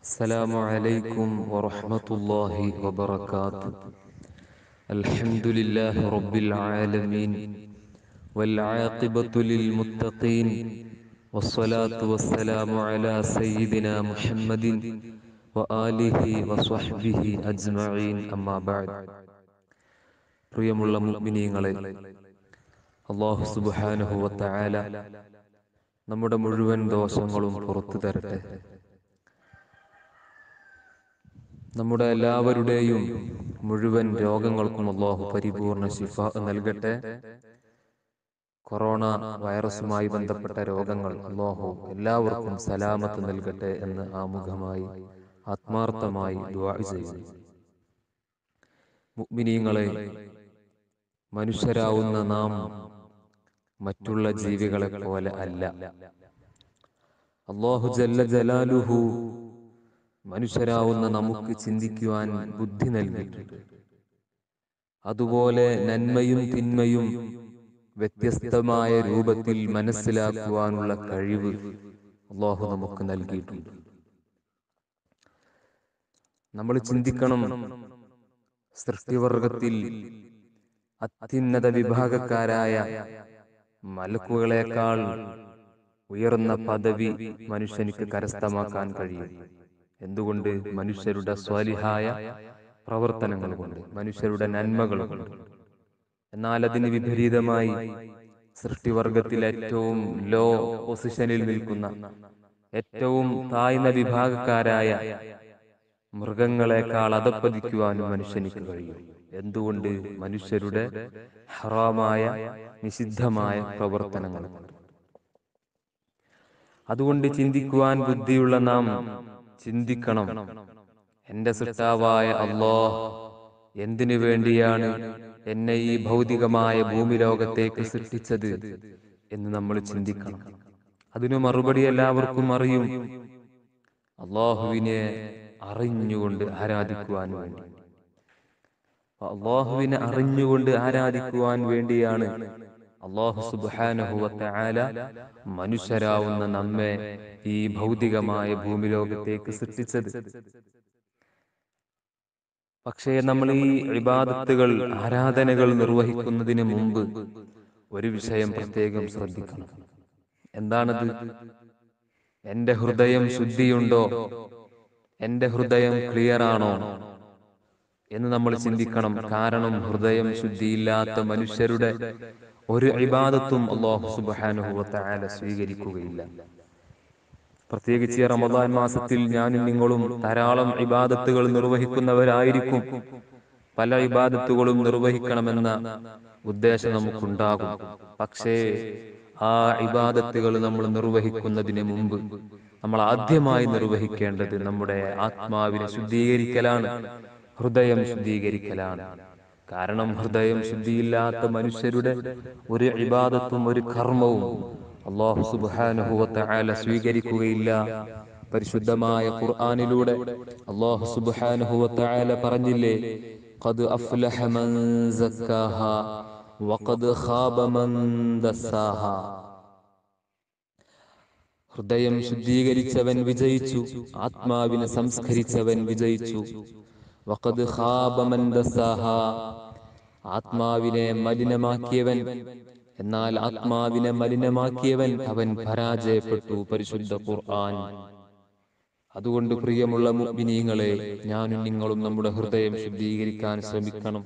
السلام عليكم ورحمة الله وبركاته الحمد لله رب العالمين والعاقبة للمتقين والصلاة والسلام على سيدنا محمد وآله وصحبه أجمعين أما بعد പ്രിയമുള്ള മുഅ്മിനീങ്ങളെ അള്ളാഹു സുബ്ഹാനഹു വതആല നമ്മുടെ മുഴുവൻ ദോഷങ്ങളും പുറത്തു തരട്ടെ നമ്മുടെ എല്ലാവരുടെയും മുഴുവൻ രോഗങ്ങൾക്കും അള്ളാഹു പരിപൂർണ ശിഫ നൽകട്ടെ. കൊറോണ വൈറസുമായി ബന്ധപ്പെട്ട രോഗങ്ങൾ അള്ളാഹു എല്ലാവർക്കും സലാമത്ത് നൽകട്ടെ എന്ന് ആമുഖമായി ആത്മാർത്ഥമായി ചെയ്യുന്നു. മുഅ്മിനീങ്ങളെ മനുഷ്യരാവുന്ന നാം മറ്റുള്ള ജീവികളെ പോലെ അല്ല. അള്ളാഹു ജല്ല ജലാലുഹു മനുഷ്യരാവുന്ന നമുക്ക് ചിന്തിക്കുവാൻ ബുദ്ധി നൽകിയിട്ടുണ്ട്. അതുപോലെ നന്മയും തിന്മയും വ്യത്യസ്തമായ രൂപത്തിൽ മനസ്സിലാക്കുവാനുള്ള കഴിവ് അള്ളാഹു നമുക്ക് നൽകിയിട്ടുണ്ട്. നമ്മൾ ചിന്തിക്കണം. സൃഷ്ടിവർഗത്തിൽ അത്യുന്നത വിഭാഗക്കാരായ മലക്കുകളെക്കാൾ ഉയർന്ന പദവി മനുഷ്യനിക്ക് കരസ്ഥമാക്കാൻ കഴിയും. എന്തുകൊണ്ട് മനുഷ്യരുടെ സ്വാലിഹായ പ്രവർത്തനങ്ങൾ കൊണ്ട് മനുഷ്യരുടെ നന്മകൾ കൊണ്ട്. എന്നാൽ അതിന് വിപരീതമായി സൃഷ്ടിവർഗത്തിൽ ഏറ്റവും ലോ പൊസിഷനിൽ നിൽക്കുന്ന ഏറ്റവും താഴ്ന്ന വിഭാഗക്കാരായ മൃഗങ്ങളെക്കാൾ അതപ്പതിക്കുവാനും മനുഷ്യനിക്ക് കഴിയും. എന്തുകൊണ്ട് മനുഷ്യരുടെ ഹറാമായ നിഷിദ്ധമായ പ്രവർത്തനങ്ങൾ കൊണ്ട്. അതുകൊണ്ട് ചിന്തിക്കുവാൻ ബുദ്ധിയുള്ള നാം ചിന്തിക്കണം. എന്റെ സൃഷ്ടാവായ അള്ളോ എന്തിനു വേണ്ടിയാണ് എന്നെ ഈ ഭൗതികമായ ഭൂമി ലോകത്തേക്ക് സൃഷ്ടിച്ചത് എന്ന് നമ്മൾ ചിന്തിക്കണം. അതിനു മറുപടി എല്ലാവർക്കും അറിയും. അള്ളാഹുവിനെ അറിഞ്ഞുകൊണ്ട് ആരാധിക്കുവാൻ വേണ്ടി. അള്ളാഹുവിനെ അറിഞ്ഞുകൊണ്ട് ആരാധിക്കുവാൻ വേണ്ടിയാണ് അള്ളാഹു സുബാനഹുവല മനുഷ്യരാവുന്ന നമ്മെ ഈ ഭൗതികമായ ഭൂമിലോകത്തേക്ക് സൃഷ്ടിച്ചത്. പക്ഷേ നമ്മൾ ഈ വിവാദത്തുകൾ ആരാധനകൾ നിർവഹിക്കുന്നതിന് മുമ്പ് ഒരു വിഷയം പ്രത്യേകം ശ്രദ്ധിക്കണം. എന്താണത്? എന്റെ ഹൃദയം ശുദ്ധിയുണ്ടോ? എന്റെ ഹൃദയം ക്ലിയർ ആണോ എന്ന് നമ്മൾ ചിന്തിക്കണം. കാരണം ഹൃദയം ശുദ്ധിയില്ലാത്ത മനുഷ്യരുടെ ഒരു ഇബാദത്തും അള്ളാഹു സുബാനുഭവത്തായാല സ്വീകരിക്കുകയില്ല. പ്രത്യേകിച്ച് റമദാൻ മാസത്തിൽ ഞാനും നിങ്ങളും ധാരാളം ഇബാദത്തുകൾ നിർവഹിക്കുന്നവരായിരിക്കും. പല ഇബാദത്തുകളും നിർവഹിക്കണമെന്ന ഉദ്ദേശം നമുക്കുണ്ടാകും. പക്ഷേ ആ ഇബാദത്തുകൾ നമ്മൾ നിർവഹിക്കുന്നതിന് മുമ്പ് നമ്മൾ ആദ്യമായി നിർവഹിക്കേണ്ടത് നമ്മുടെ ആത്മാവിനെ ശുദ്ധീകരിക്കലാണ്. ഹൃദയം ശുദ്ധീകരിക്കലാണ്. കാരണം ഹൃദയം ശുദ്ധിയില്ലാത്ത മനുഷ്യരുടെ ഒരു ഇബാദത്തും ഒരു കർമ്മവും അള്ളാഹു സുബാനുഹുവല സ്വീകരിക്കുകയില്ല പരിശുദ്ധമായ ഖുർആാനിലൂടെ അള്ളാഹു സുബാനുഹുവല പറഞ്ഞില്ലേ قد أفلح من زكاها وقد خاب من دساها ഹൃദയം ശുദ്ധീകരിച്ചവൻ വിജയിച്ചു ആത്മാവിനെ സംസ്കരിച്ചവൻ വിജയിച്ചു വഖദ് ഖാബ മൻ ആത്മാവിനെ മലിനമാക്കിയവൻ. എന്നാൽ ആത്മാവിനെ മലിനമാക്കിയവൻ അവൻ പരാജയപ്പെട്ടു പരിശുദ്ധ ഖുർആൻ. അതുകൊണ്ട് പ്രിയമുള്ള മുഅ്മിനീങ്ങളെ ഞാനും നിങ്ങളും നമ്മുടെ ഹൃദയം ശുദ്ധീകരിക്കാൻ ശ്രമിക്കണം.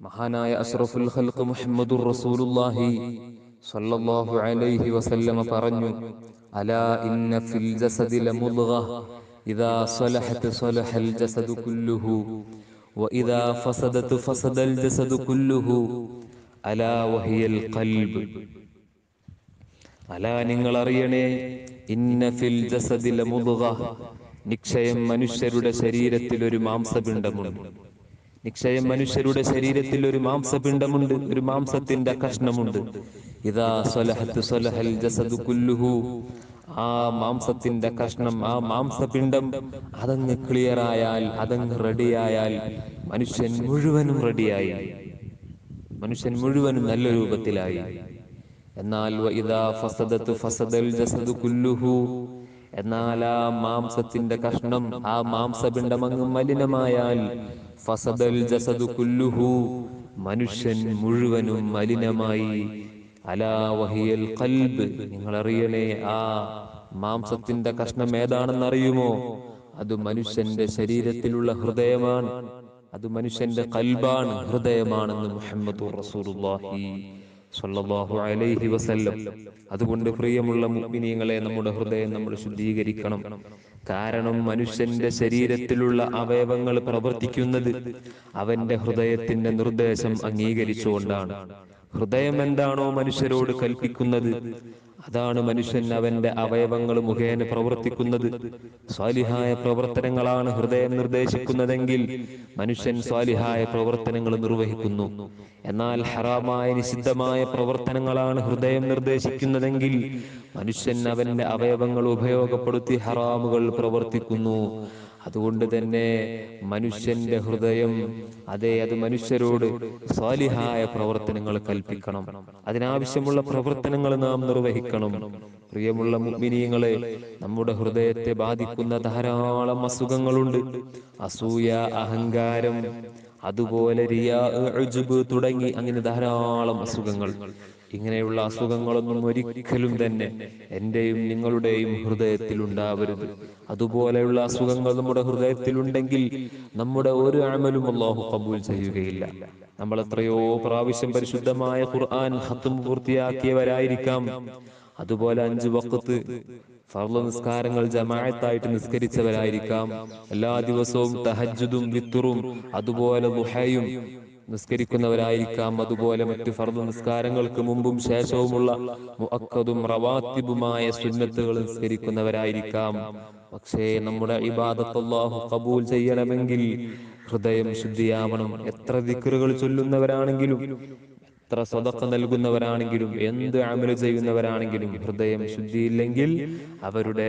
മഹാനായ അഷ്റഫുൽ ഖൽഖ് മുഹമ്മദുർ റസൂലുള്ളാഹി സ്വല്ലല്ലാഹു അലൈഹി വസല്ലമ പറഞ്ഞു അലാ ഇന്ന ഫിൽ ജസദി ലമുദ്ഗ ഇദാ സ്വലഹത് സ്വലഹൽ ജസദു കുല്ലുഹു وإذا فسدت فسد الجسد كله ألا وهي القلب അലാ നിങ്ങൾ അറിയണേ ഇന്ന ഫിൽ ജസദില മുദ്ഗ നിക്ഷയം മനുഷ്യരുടെ ശരീരത്തിൽ ഒരു മാംസപിണ്ഡമുണ്ട് നിക്ഷയം മനുഷ്യരുടെ ശരീരത്തിൽ ഒരു മാംസപിണ്ഡമുണ്ട് ഒരു മാംസത്തിന്റെ കഷ്ണമുണ്ട് ഇതാ സ്വലഹത്ത് സ്വലഹൽ ജസദു കുല്ലുഹു ആ മാംസത്തിന്റെ കഷ്ണം ആ മാംസപിണ്ഡം അതങ്ങ് ക്ലിയർ ആയാൽ അതങ്ങ് റെഡിയായാൽ മനുഷ്യൻ മുഴുവനും റെഡിയായി. മനുഷ്യൻ മുഴുവനും നല്ല രൂപത്തിലായി. എന്നാൽ എന്നാൽ ആ മാംസത്തിന്റെ കഷ്ണം ആ മാംസപിണ്ഡം അങ്ങ് മലിനമായാൽ ഫസദൽ ജസദു കുല്ലുഹു മനുഷ്യൻ മുഴുവനും മലിനമായി. അലാ വഹിയൽ കൽബ് നിങ്ങൾ അറിയണേ ആ മാംസത്തിന്റെ കഷ്ണം ഏതാണെന്ന് അറിയുമോ അത് മനുഷ്യന്റെ ശരീരത്തിലുള്ള ഹൃദയമാണ്. അത് മനുഷ്യന്റെ കൽബാണ് ഹൃദയമാണെന്ന് മുഹമ്മദ് റസൂലുള്ളാഹി അലൈഹി വസല്ലം. അതുകൊണ്ട് പ്രിയമുള്ള മുഅ്മിനീങ്ങളെ നമ്മുടെ ഹൃദയം നമ്മൾ ശുദ്ധീകരിക്കണം. കാരണം മനുഷ്യന്റെ ശരീരത്തിലുള്ള അവയവങ്ങൾ പ്രവർത്തിക്കുന്നത് അവന്റെ ഹൃദയത്തിന്റെ നിർദ്ദേശം അംഗീകരിച്ചുകൊണ്ടാണ്. ഹൃദയം എന്താണോ മനുഷ്യരോട് കൽപ്പിക്കുന്നത്. അതാണ് മനുഷ്യൻ അവന്റെ അവയവങ്ങൾ മുഖേന പ്രവർത്തിക്കുന്നത്. സ്വാലിഹായ പ്രവർത്തനങ്ങളാണ് ഹൃദയം നിർദ്ദേശിക്കുന്നതെങ്കിൽ മനുഷ്യൻ സ്വാലിഹായ പ്രവർത്തനങ്ങൾ നിർവഹിക്കുന്നു. എന്നാൽ ഹറാമായ നിഷിദ്ധമായ പ്രവർത്തനങ്ങളാണ് ഹൃദയം നിർദ്ദേശിക്കുന്നതെങ്കിൽ മനുഷ്യൻ അവന്റെ അവയവങ്ങൾ ഉപയോഗപ്പെടുത്തി ഹറാമുകൾ പ്രവർത്തിക്കുന്നു. അതുകൊണ്ട് തന്നെ മനുഷ്യന്റെ ഹൃദയം അതെ അത് മനുഷ്യരോട് സ്വാലിഹായ പ്രവർത്തനങ്ങൾ കൽപ്പിക്കണം. അതിനാവശ്യമുള്ള പ്രവർത്തനങ്ങൾ നാം നിർവഹിക്കണം. പ്രിയമുള്ള മുഗ്മിനീയങ്ങളെ നമ്മുടെ ഹൃദയത്തെ ബാധിക്കുന്ന ധാരാളം അസുഖങ്ങളുണ്ട്. അസൂയ അഹങ്കാരം അതുപോലെ തുടങ്ങി അങ്ങനെ ധാരാളം അസുഖങ്ങൾ. ഇങ്ങനെയുള്ള അസുഖങ്ങളൊന്നും ഒരിക്കലും തന്നെ എന്റെയും നിങ്ങളുടെയും ഹൃദയത്തിൽ ഉണ്ടാവരുത് അതുപോലെയുള്ള അസുഖങ്ങൾ നമ്മുടെ ഹൃദയത്തിലുണ്ടെങ്കിൽ നമ്മുടെ ഒരു അമലും അള്ളാഹു കബൂൽ ചെയ്യുകയില്ല. നമ്മൾ എത്രയോ പ്രാവശ്യം പരിശുദ്ധമായ ഖുർആൻ ഹത്തും പൂർത്തിയാക്കിയവരായിരിക്കാം. അതുപോലെ അഞ്ചു വക്കത്ത് ഫർള നിസ്കാരങ്ങൾ ജമാഅത്തായിട്ട് നിസ്കരിച്ചവരായിരിക്കാം. എല്ലാ ദിവസവും തഹജ്ജുദും വിത്തുറും അതുപോലെ ദുഹയും നിസ്കരിക്കുന്നവരായിരിക്കാം. അതുപോലെ മറ്റു ഫർദ് നിസ്കാരങ്ങൾക്ക് മുമ്പും ശേഷവുമുള്ള മുഅക്കദും റവാത്തിബുമായ സുന്നത്തുകൾ നിസ്കരിക്കുന്നവരായിരിക്കാം. പക്ഷേ നമ്മുടെ ഇബാദത്ത് അല്ലാഹു കബൂൽ ചെയ്യണമെങ്കിൽ ഹൃദയം ശുദ്ധിയാവണം. എത്ര ദിക്കറുകൾ ചൊല്ലുന്നവരാണെങ്കിലും എത്ര സ്വതക്ക നൽകുന്നവരാണെങ്കിലും എന്ത് അമൽ ചെയ്യുന്നവരാണെങ്കിലും ഹൃദയം ശുദ്ധിയില്ലെങ്കിൽ അവരുടെ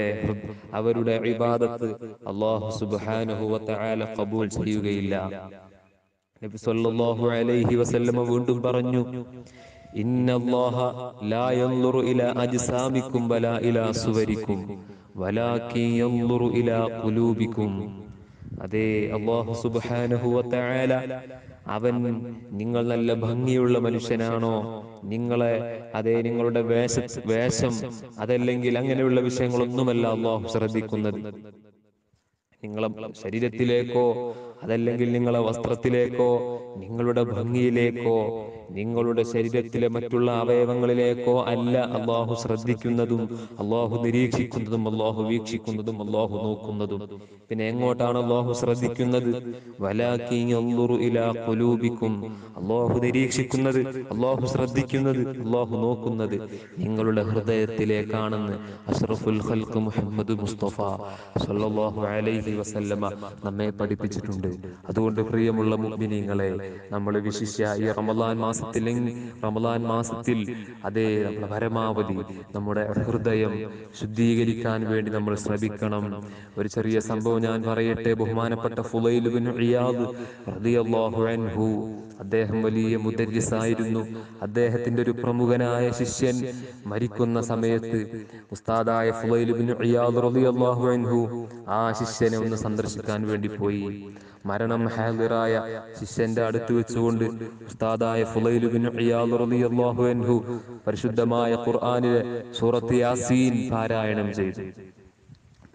അവരുടെ ഇബാദത്ത് അള്ളാഹു സുബ്ഹാനഹു വതആല കബൂൽ ചെയ്യുകയില്ല. നബി സല്ലല്ലാഹു അലൈഹി വസല്ലമ വീണ്ടും പറഞ്ഞു ഇന്നല്ലാഹ ലാ യൻളുറു ഇലാ അജ്സാമിക്കും വലാ ഇലാ സുവരിക്കും വലാകിൻ യൻളുറു ഇലാ ഖുലൂബിക്കും. അതെ അല്ലാഹു സുബ്ഹാനഹു വതആല അവൻ നിങ്ങൾ നല്ല ഭംഗിയുള്ള മനുഷ്യനാണോ? നിങ്ങളെ അതെ നിങ്ങളുടെ വേഷ വേഷം അതല്ലെങ്കിൽ അങ്ങനെയുള്ള വിഷയങ്ങളൊന്നുമല്ല അള്ളാഹു ശ്രദ്ധിക്കുന്നത്. നിങ്ങളെ ശരീരത്തിലേക്കോ അതല്ലെങ്കിൽ നിങ്ങളെ വസ്ത്രത്തിലേക്കോ നിങ്ങളുടെ ഭംഗിയിലേക്കോ നിങ്ങളുടെ ശരീരത്തിലെ മറ്റുള്ള അവയവങ്ങളിലേക്കോ അല്ല അള്ളാഹു ശ്രദ്ധിക്കുന്നതും അള്ളാഹു നിരീക്ഷിക്കുന്നതും അള്ളാഹു വീക്ഷിക്കുന്നതും അള്ളാഹു നോക്കുന്നതും. പിന്നെ എങ്ങോട്ടാണ് അള്ളാഹു ശ്രദ്ധിക്കുന്നത്? അള്ളാഹു നിരീക്ഷിക്കുന്നത് അള്ളാഹു ശ്രദ്ധിക്കുന്നത് അള്ളാഹു നോക്കുന്നത് നിങ്ങളുടെ ഹൃദയത്തിലേക്കാണെന്ന് അഷ്റഫുൽ മുഹമ്മദ് മുസ്തഫ സല്ലല്ലാഹു അലൈഹി വസല്ലമ നമ്മെ പഠിപ്പിച്ചിട്ടുണ്ട്. അതുകൊണ്ട് പ്രിയമുള്ള മുഅ്മിനീങ്ങളെ നമ്മൾ വിശിഷ്യ ഈ റമദാൻ മാസത്തിൽ റമദാൻ മാസത്തിൽ അതേ നമ്മുടെ പരമാവധി നമ്മുടെ ഹൃദയം ശുദ്ധീകരിക്കാൻ വേണ്ടി നമ്മൾ ശ്രമിക്കണം. ഒരു ചെറിയ സംഭവം ഞാൻ പറയട്ടെ. ബഹുമാനപ്പെട്ട റളിയല്ലാഹു അൻഹു. അദ്ദേഹം വലിയ മുദരിസായിരുന്നു. അദ്ദേഹത്തിന്റെ ഒരു പ്രമുഖനായ ശിഷ്യൻ മരിക്കുന്ന സമയത്ത് ഉസ്താദായ ഫുലൈൽ റളിയല്ലാഹു അൻഹു ആ ശിഷ്യനെ ഒന്ന് സന്ദർശിക്കാൻ വേണ്ടി പോയി. മരണം ഹാദിറായ ശിഷ്യന്റെ അടുത്ത് വെച്ചുകൊണ്ട് ഉസ്താദായ ഫുലൈൽ ബിൻ ഇയാദ് റളിയല്ലാഹു അൻഹു പരിശുദ്ധമായ ഖുർആനിലെ സൂറത്ത് യാസീൻ പാരായണം ചെയ്തു.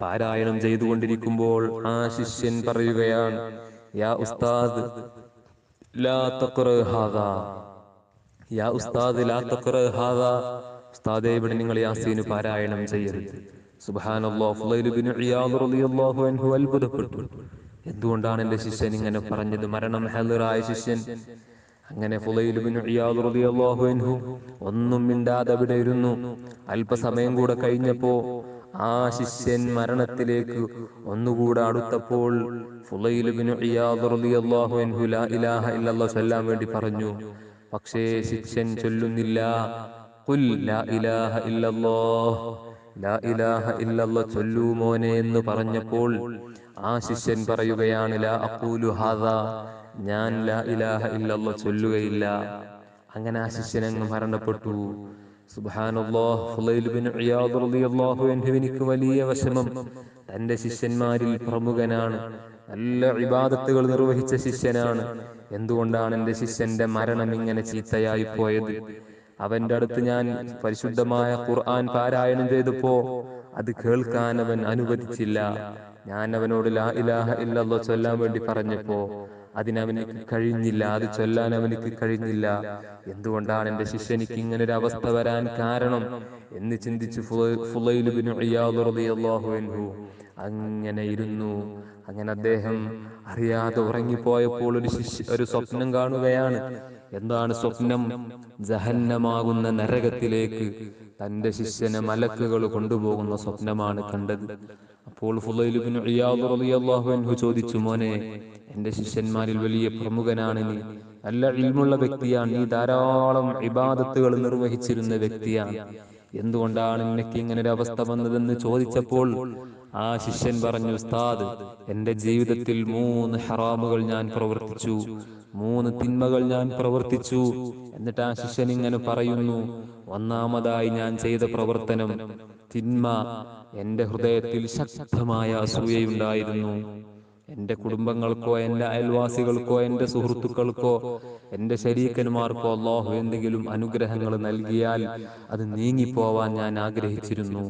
പാരായണം ചെയ്തുകൊണ്ടിരിക്കുമ്പോൾ ആ ശിഷ്യൻ പറയുകയാണ് യാ ഉസ്താദ് ലാ തഖ്റ ഹാദാ. യാ ഉസ്താദ് ലാ തഖ്റ ഹാദാ. ഉസ്താദേ ഇവിടെ നിങ്ങൾ യാസീന് പാരായണം ചെയ്യരുത്. സുബ്ഹാനല്ലാഹ് ഫുലൈൽ ബിൻ ഇയാദ് റളിയല്ലാഹു അൻഹു അത്ഭുതപ്പെട്ടു. എന്തുകൊണ്ടാണ് എന്റെ ശിഷ്യൻ ഇങ്ങനെ പറഞ്ഞത്? മരണം ഹാദിറായ ശിഷ്യൻ. അങ്ങനെ ഒന്നും മിണ്ടാതെ അവിടെ ഇരുന്നു. അല്പസമയം കൂടെ കഴിഞ്ഞപ്പോ ആ ശിഷ്യൻ മരണത്തിലേക്ക് ഒന്നുകൂടെ അടുത്തപ്പോൾ ചൊല്ലാൻ വേണ്ടി പറഞ്ഞു. പക്ഷേ ശിഷ്യൻ ചൊല്ലുന്നില്ല. ചൊല്ലൂ മോനെ എന്ന് പറഞ്ഞപ്പോൾ ആ ശിഷ്യൻ പറയുകയാണ് ലാ ഞാൻ ലാ ഇലാഹ ചൊല്ലുകയില്ല. അങ്ങനെ ആ ശിഷ്യൻ അങ്ങ് മരണപ്പെട്ടു. എനിക്ക് വലിയ വശമം തന്റെ ശിഷ്യന്മാരിൽ പ്രമുഖനാണ്. നല്ല വിവാദത്തുകൾ നിർവഹിച്ച ശിഷ്യനാണ്. എന്തുകൊണ്ടാണ് എന്റെ ശിഷ്യന്റെ മരണം ഇങ്ങനെ ചീത്തയായി പോയത്? അവന്റെ അടുത്ത് ഞാൻ പരിശുദ്ധമായ ഖുർആൻ പാരായണം ചെയ്തപ്പോ അത് കേൾക്കാൻ അവൻ അനുവദിച്ചില്ല. ഞാൻ അവനോട് ലാ ഇലാഹ ചൊല്ലാൻ വേണ്ടി പറഞ്ഞപ്പോ അതിനവനിക്ക് കഴിഞ്ഞില്ല അത് ചൊല്ലാൻ അവനക്ക് കഴിഞ്ഞില്ല. എന്തുകൊണ്ടാണ് എന്റെ ശിഷ്യനിക്ക് ഇങ്ങനെ ഒരു അവസ്ഥ വരാൻ കാരണം എന്ന് ചിന്തിച്ചു അങ്ങനെ ഇരുന്നു. അങ്ങനെ അദ്ദേഹം അറിയാതെ ഉറങ്ങിപ്പോയപ്പോൾ ഒരു ശിഷ്യ ഒരു സ്വപ്നം കാണുകയാണ്. എന്താണ് സ്വപ്നം? ജഹന്നമാകുന്ന നരകത്തിലേക്ക് തന്റെ ശിഷ്യനെ മലക്കുകൾ കൊണ്ടുപോകുന്ന സ്വപ്നമാണ് കണ്ടത്. അപ്പോൾ റളിയല്ലാഹു അൻഹു ചോദിച്ചു മോനെ എന്റെ ശിഷ്യന്മാരിൽ വലിയ പ്രമുഖനാണ് നീ. നല്ല ഇൽമുള്ള വ്യക്തിയാണ്. നീ ധാരാളം ഇബാദത്തുകൾ നിർവഹിച്ചിരുന്ന വ്യക്തിയാണ്. എന്തുകൊണ്ടാണ് നിനക്ക് ഇങ്ങനെ ഒരു അവസ്ഥ വന്നതെന്ന് ചോദിച്ചപ്പോൾ ആ ശിഷ്യൻ പറഞ്ഞു ഉസ്താദ് എന്റെ ജീവിതത്തിൽ മൂന്ന് ഹറാമുകൾ ഞാൻ പ്രവർത്തിച്ചു. മൂന്ന് തിന്മകൾ ഞാൻ പ്രവർത്തിച്ചു. എന്നിട്ട് ആ ശിഷ്യൻ ഇങ്ങനെ പറയുന്നു ഒന്നാമതായി ഞാൻ ചെയ്ത പ്രവർത്തനം തിന്മ. എന്റെ ഹൃദയത്തിൽ ശക്തമായ അസൂയയുണ്ടായിരുന്നു. എന്റെ കുടുംബങ്ങൾക്കോ എന്റെ അയൽവാസികൾക്കോ എന്റെ സുഹൃത്തുക്കൾക്കോ എന്റെ ശരീക്കന്മാർക്കോ അല്ലാഹു എന്തെങ്കിലും അനുഗ്രഹങ്ങൾ നൽകിയാൽ അത് നീങ്ങിപ്പോവാൻ ഞാൻ ആഗ്രഹിച്ചിരുന്നു.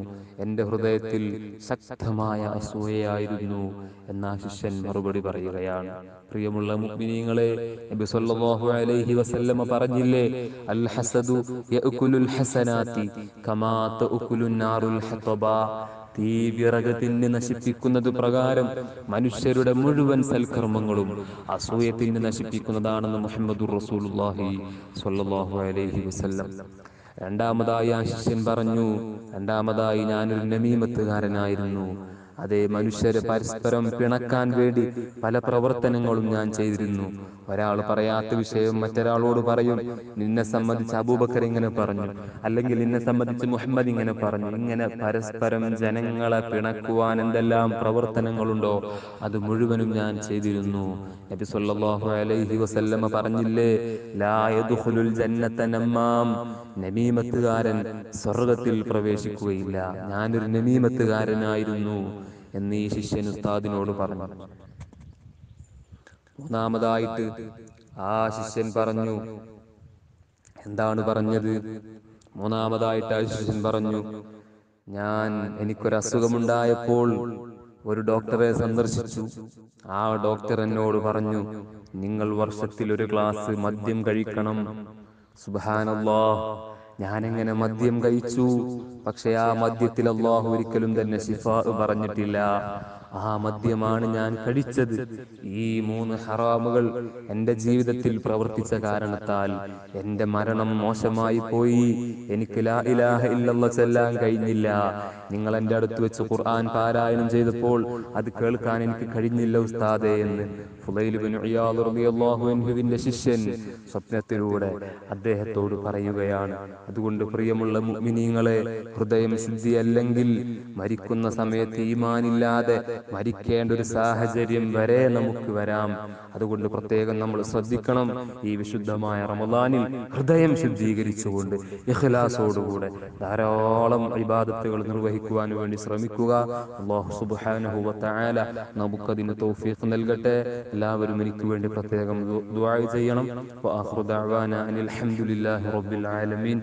എന്റെ ഹൃദയത്തിൽ ശക്തമായ അസൂയയായിരുന്നു എന്ന ശിഷ്യൻ മറുപടി പറയുകയാണ്. പ്രിയമുള്ള മുഅ്മിനീങ്ങളെ നബി സല്ലല്ലാഹു അലൈഹി വസല്ലമ പറഞ്ഞില്ലേ? അൽ ഹസദു യഅകുലുൽ ഹസനാതി കമാ തഅകുലുൻ നാറുൽ ഹതബാ തീ വിറക് തിന്ന് നശിപ്പിക്കുന്നത് പ്രകാരം മനുഷ്യരുടെ മുഴുവൻ സൽക്കർമ്മങ്ങളും അസൂയ തിന്ന് നശിപ്പിക്കുന്നതാണെന്ന് മുഹമ്മദ് സ്വല്ലല്ലാഹു അലൈഹി വസല്ലം. രണ്ടാമതായി ആ ശിഷ്യൻ പറഞ്ഞു രണ്ടാമതായി ഞാനൊരു നമീമത്തുകാരനായിരുന്നു. അതേ മനുഷ്യരെ പരസ്പരം പിണക്കാൻ വേണ്ടി പല പ്രവർത്തനങ്ങളും ഞാൻ ചെയ്തിരുന്നു. ഒരാൾ പറയാത്ത വിഷയം മറ്റൊരാളോട് പറയും. നിന്നെ സംബന്ധിച്ച് അബൂബക്കർ ഇങ്ങനെ പറഞ്ഞു. അല്ലെങ്കിൽ നിന്നെ സംബന്ധിച്ച് മുഹമ്മദ് ഇങ്ങനെ പറഞ്ഞു. ഇങ്ങനെ പരസ്പരം ജനങ്ങളെ പിണക്കുവാൻ എന്തെല്ലാം പ്രവർത്തനങ്ങളുണ്ടോ അത് മുഴുവനും ഞാൻ ചെയ്തിരുന്നു. നബി സല്ലല്ലാഹു അലൈഹി വസല്ലമ പറഞ്ഞില്ലേ ലാ യദ്ഖുലുൽ ജന്നത നമ്മാം. നമീമത്തുകാരൻ സ്വർഗത്തിൽ പ്രവേശിക്കുകയില്ല. ഞാനൊരു നമീമത്തുകാരനായിരുന്നു എന്ന് ഈ ശിഷ്യൻ ഉസ്താദിനോട് പറഞ്ഞു. മൂന്നാമതായിട്ട് ആ ശിഷ്യൻ പറഞ്ഞു എന്താണ് പറഞ്ഞത്? മൂന്നാമതായിട്ട് ആ ശിഷ്യൻ പറഞ്ഞു ഞാൻ എനിക്കൊരു അസുഖമുണ്ടായപ്പോൾ ഒരു ഡോക്ടറെ സന്ദർശിച്ചു. ആ ഡോക്ടർ എന്നോട് പറഞ്ഞു നിങ്ങൾ വർഷത്തിൽ ഒരു ഗ്ലാസ് മദ്യം കഴിക്കണം. സുബാനല്ലാ ഞാനെങ്ങനെ മദ്യം കഴിച്ചു. പക്ഷെ ആ മദ്യത്തിൽ അള്ളാഹു ഒരിക്കലും തന്നെ ശിഫാ പറഞ്ഞിട്ടില്ല. ആ മദ്യമാണ് ഞാൻ കഴിച്ചത്. ഈ മൂന്ന് ഹറാമുകൾ എന്റെ ജീവിതത്തിൽ പ്രവർത്തിച്ച കാരണത്താൽ എന്റെ മരണം മോശമായി പോയി. എനിക്ക് ലാ ഇലാഹ ചെല്ലാൻ കഴിഞ്ഞില്ല. നിങ്ങൾ എന്റെ അടുത്ത് വെച്ച് ഖുർആൻ പാരായണം ചെയ്തപ്പോൾ അത് കേൾക്കാൻ എനിക്ക് കഴിഞ്ഞില്ല ഉസ്താദേ എന്ന് അൻഹുവിന്റെ ശിഷ്യൻ സ്വപ്നത്തിലൂടെ അദ്ദേഹത്തോട് പറയുകയാണ്. അതുകൊണ്ട് പ്രിയമുള്ള മുഅ്മിനീങ്ങളെ ഹൃദയം ശുദ്ധിയല്ലെങ്കിൽ മരിക്കുന്ന സമയത്ത് ഈമാനില്ലാതെ മരിക്കേണ്ട ഒരു സാഹചര്യം വരെ നമുക്ക് വരാം. അതുകൊണ്ട് പ്രത്യേകം നമ്മൾ ശ്രദ്ധിക്കണം ഈ വിശുദ്ധമായ റമദാനിൽ ഹൃദയം ശുദ്ധീകരിച്ചുകൊണ്ട് ഇഖ്ലാസോടുകൂടെ ധാരാളം ഇബാദത്തുകൾ നിർവഹിക്കുവാൻ വേണ്ടി ശ്രമിക്കുക. അള്ളാഹു നമുക്കതിന് തൗഫീഖ് നൽകട്ടെ. എല്ലാവരും എനിക്ക് വേണ്ടി പ്രത്യേകം ചെയ്യണം. വആഖിറു വലൈക്കും ഹംദുലില്ലാഹി റബ്ബിൽ ആലമീൻ.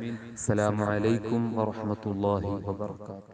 അലൈക്കും വറഹ്മത്തുള്ളാഹി വബറകാതുഹു